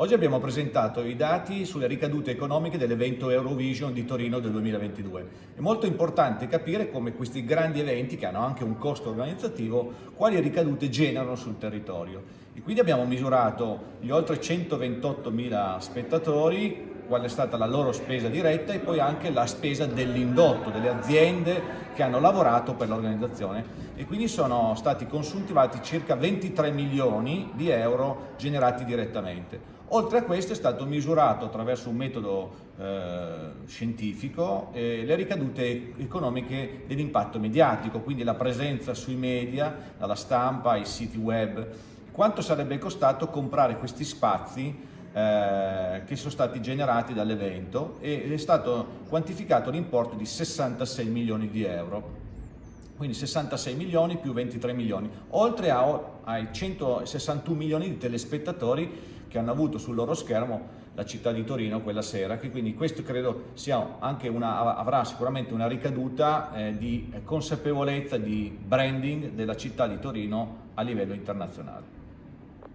Oggi abbiamo presentato i dati sulle ricadute economiche dell'evento Eurovision di Torino del 2022. È molto importante capire come questi grandi eventi, che hanno anche un costo organizzativo, quali ricadute generano sul territorio. E quindi abbiamo misurato gli oltre 128.000 spettatori, qual è stata la loro spesa diretta e poi anche la spesa dell'indotto, delle aziende che hanno lavorato per l'organizzazione e quindi sono stati consultivati circa 23 milioni di euro generati direttamente. Oltre a questo è stato misurato attraverso un metodo eh, scientifico eh, le ricadute economiche dell'impatto mediatico, quindi la presenza sui media, dalla stampa ai siti web, quanto sarebbe costato comprare questi spazi eh, che sono stati generati dall'evento e è stato quantificato l'importo di 66 milioni di euro quindi 66 milioni più 23 milioni, oltre a, ai 161 milioni di telespettatori che hanno avuto sul loro schermo la città di Torino quella sera, che quindi questo credo una, avrà sicuramente una ricaduta eh, di consapevolezza, di branding della città di Torino a livello internazionale.